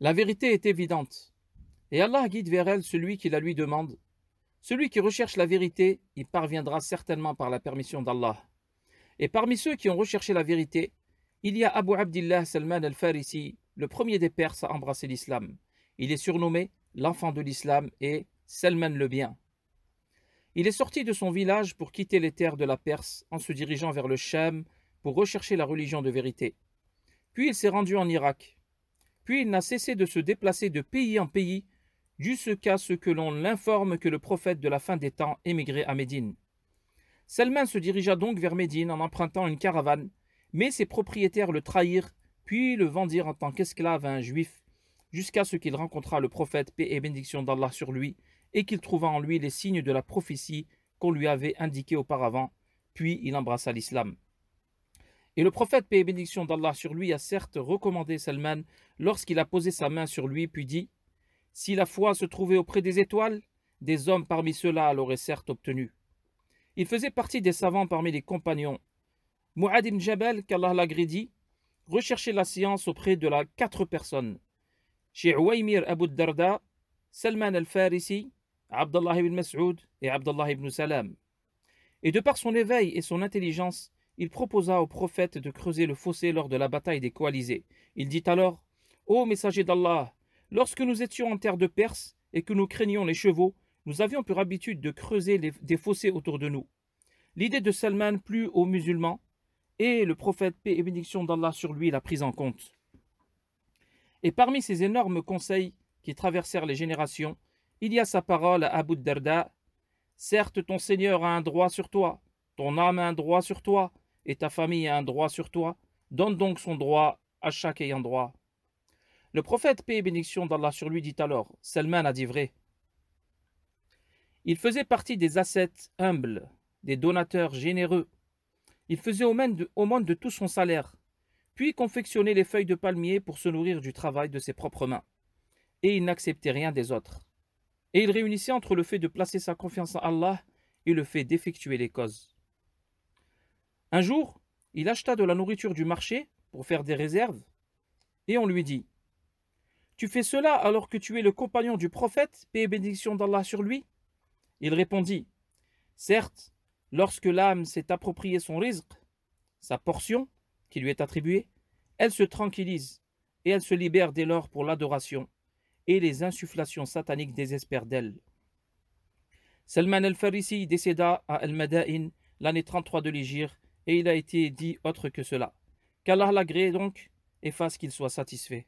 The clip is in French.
La vérité est évidente, et Allah guide vers elle celui qui la lui demande. Celui qui recherche la vérité y parviendra certainement par la permission d'Allah. Et parmi ceux qui ont recherché la vérité, il y a Abu Abdillah Salman al-Farisi, le premier des Perses à embrasser l'islam. Il est surnommé l'enfant de l'islam et Salman le bien. Il est sorti de son village pour quitter les terres de la Perse en se dirigeant vers le Sham pour rechercher la religion de vérité. Puis il s'est rendu en Irak. Puis il n'a cessé de se déplacer de pays en pays jusqu'à ce que l'on l'informe que le prophète de la fin des temps émigrait à Médine. Salman se dirigea donc vers Médine en empruntant une caravane, mais ses propriétaires le trahirent, puis le vendirent en tant qu'esclave à un juif, jusqu'à ce qu'il rencontrât le prophète, paix et bénédiction d'Allah sur lui, et qu'il trouva en lui les signes de la prophétie qu'on lui avait indiquée auparavant, puis il embrassa l'islam. Et le prophète, paix et bénédiction d'Allah sur lui, a certes recommandé Salman lorsqu'il a posé sa main sur lui, puis dit Si la foi se trouvait auprès des étoiles, des hommes parmi ceux-là l'auraient certes obtenu. Il faisait partie des savants parmi les compagnons. Mu'ad ibn Jabal, qu'Allah l'agridi, recherchait la science auprès de la quatre personnes. Chez Uwaymir Abu Darda, Salman al-Farisi, Abdullah ibn Mas'ud et Abdullah ibn Salam. Et de par son éveil et son intelligence, il proposa au prophète de creuser le fossé lors de la bataille des coalisés. Il dit alors Ô messager d'Allah, lorsque nous étions en terre de Perse et que nous craignions les chevaux, nous avions pour habitude de creuser des fossés autour de nous. L'idée de Salman plut aux musulmans et le prophète, paix et bénédiction d'Allah sur lui, l'a prise en compte. Et parmi ces énormes conseils qui traversèrent les générations, il y a sa parole à Abu Darda Certes, ton Seigneur a un droit sur toi, ton âme a un droit sur toi, et ta famille a un droit sur toi. Donne donc son droit à chaque ayant droit. Le prophète, paix et bénédiction d'Allah sur lui, dit alors Salman a dit vrai. Il faisait partie des ascètes humbles, des donateurs généreux. Il faisait au monde de tout son salaire, puis confectionnait les feuilles de palmier pour se nourrir du travail de ses propres mains. Et il n'acceptait rien des autres. Et il réunissait entre le fait de placer sa confiance en Allah et le fait d'effectuer les causes. Un jour, il acheta de la nourriture du marché pour faire des réserves, et on lui dit Tu fais cela alors que tu es le compagnon du prophète, paix et bénédiction d'Allah sur lui? Il répondit Certes, lorsque l'âme s'est approprié son rizq, sa portion qui lui est attribuée, elle se tranquillise et elle se libère dès lors pour l'adoration et les insufflations sataniques désespèrent d'elle. Salman al-Farisi décéda à Al-Mada'in l'année 33 de l'Égypte et il a été dit autre que cela. Qu'Allah l'agrée donc et fasse qu'il soit satisfait.